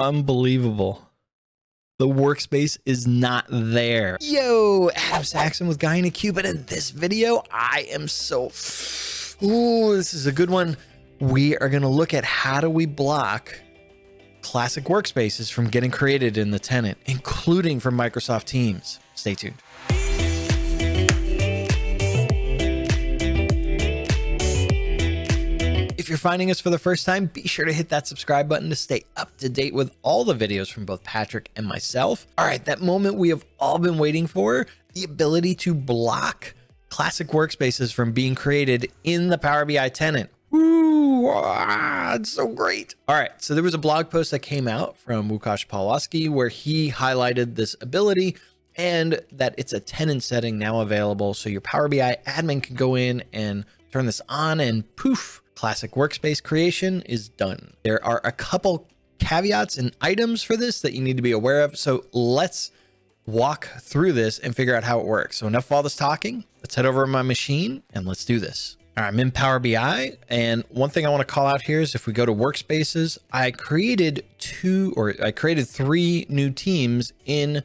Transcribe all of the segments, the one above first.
Unbelievable. The workspace is not there. Yo, Adam Saxton with Guy in a Cube. And in this video, I am so, ooh, this is a good one. We are going to look at how do we block classic workspaces from getting created in the tenant, including from Microsoft Teams. Stay tuned. You're finding us for the first time, be sure to hit that subscribe button to stay up to date with all the videos from both Patrick and myself. All right, that moment we have all been waiting for, the ability to block classic workspaces from being created in the Power BI tenant. Ooh, ah, it's so great. All right, so there was a blog post that came out from Łukasz Pawlowski where he highlighted this ability and that it's a tenant setting now available. So your Power BI admin can go in and turn this on and poof, classic workspace creation is done. There are a couple caveats and items for this that you need to be aware of. So let's walk through this and figure out how it works. So enough of all this talking, let's head over to my machine and let's do this. All right, I'm in Power BI. And one thing I want to call out here is if we go to workspaces, I created two or I created three new teams in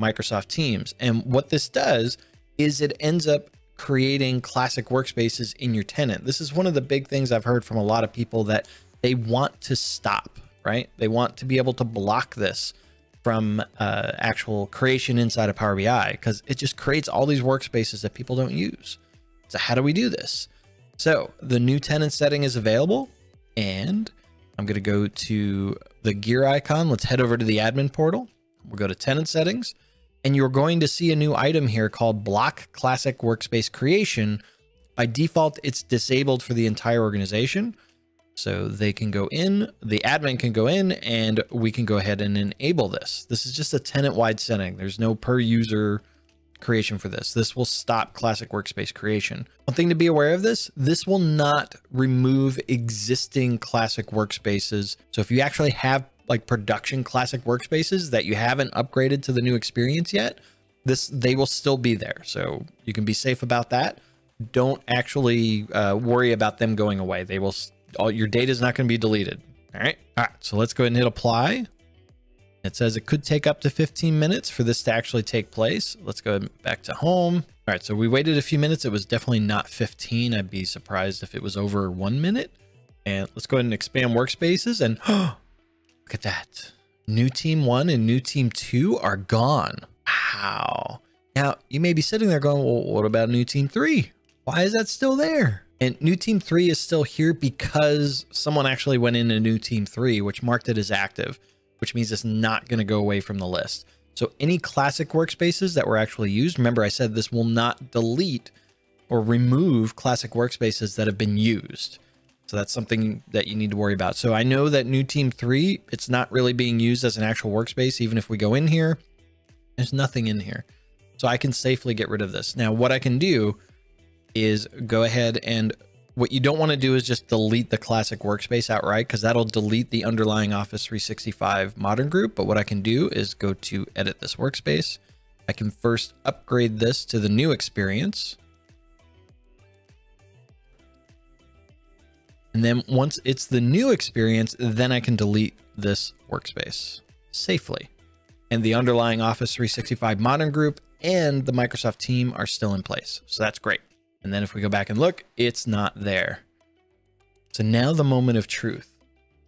Microsoft Teams. And what this does is it ends up creating classic workspaces in your tenant. This is one of the big things I've heard from a lot of people that they want to stop, right? They want to be able to block this from uh, actual creation inside of Power BI because it just creates all these workspaces that people don't use. So how do we do this? So the new tenant setting is available and I'm going to go to the gear icon. Let's head over to the admin portal. We'll go to tenant settings and you're going to see a new item here called block classic workspace creation. By default, it's disabled for the entire organization. So they can go in, the admin can go in and we can go ahead and enable this. This is just a tenant wide setting. There's no per user creation for this. This will stop classic workspace creation. One thing to be aware of this, this will not remove existing classic workspaces. So if you actually have like production classic workspaces that you haven't upgraded to the new experience yet, this they will still be there. So you can be safe about that. Don't actually uh, worry about them going away. They will all your data is not going to be deleted. All right. All right. So let's go ahead and hit apply. It says it could take up to 15 minutes for this to actually take place. Let's go back to home. All right. So we waited a few minutes. It was definitely not 15. I'd be surprised if it was over one minute. And let's go ahead and expand workspaces and Look at that. New team one and new team two are gone. Wow. Now you may be sitting there going, well, what about new team three? Why is that still there? And new team three is still here because someone actually went into new team three, which marked it as active, which means it's not going to go away from the list. So any classic workspaces that were actually used, remember I said this will not delete or remove classic workspaces that have been used. So that's something that you need to worry about. So I know that new team three, it's not really being used as an actual workspace. Even if we go in here, there's nothing in here. So I can safely get rid of this. Now, what I can do is go ahead and what you don't want to do is just delete the classic workspace outright because that'll delete the underlying Office 365 modern group. But what I can do is go to edit this workspace. I can first upgrade this to the new experience. And then once it's the new experience, then I can delete this workspace safely. And the underlying Office 365 modern group and the Microsoft team are still in place. So that's great. And then if we go back and look, it's not there. So now the moment of truth.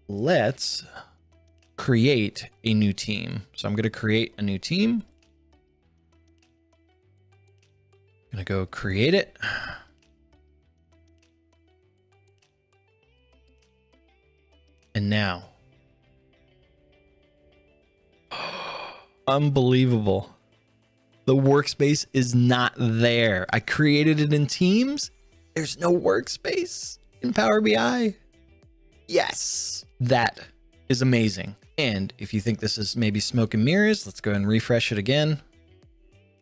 Let's create a new team. So I'm going to create a new team. I'm going to go create it. Now. Unbelievable. The workspace is not there. I created it in Teams. There's no workspace in Power BI. Yes, that is amazing. And if you think this is maybe smoke and mirrors, let's go and refresh it again.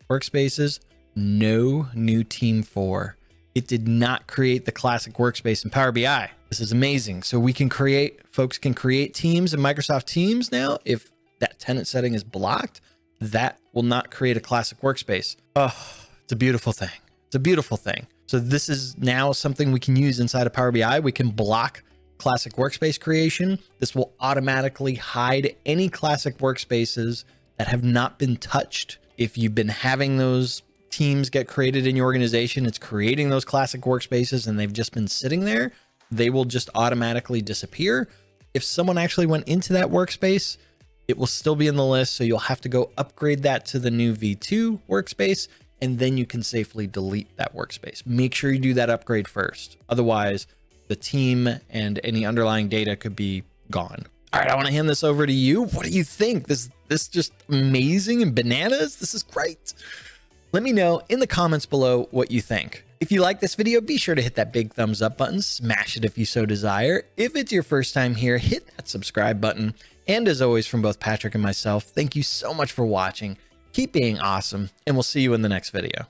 Workspaces, no new team four. It did not create the classic workspace in Power BI. This is amazing. So we can create, folks can create teams in Microsoft Teams now. If that tenant setting is blocked, that will not create a classic workspace. Oh, it's a beautiful thing. It's a beautiful thing. So this is now something we can use inside of Power BI. We can block classic workspace creation, this will automatically hide any classic workspaces that have not been touched. If you've been having those teams get created in your organization, it's creating those classic workspaces and they've just been sitting there, they will just automatically disappear. If someone actually went into that workspace, it will still be in the list. So you'll have to go upgrade that to the new V2 workspace, and then you can safely delete that workspace. Make sure you do that upgrade first. Otherwise, the team and any underlying data could be gone. All right, I want to hand this over to you. What do you think? This this just amazing and bananas. This is great. Let me know in the comments below what you think. If you like this video, be sure to hit that big thumbs up button, smash it if you so desire. If it's your first time here, hit that subscribe button. And as always, from both Patrick and myself, thank you so much for watching. Keep being awesome, and we'll see you in the next video.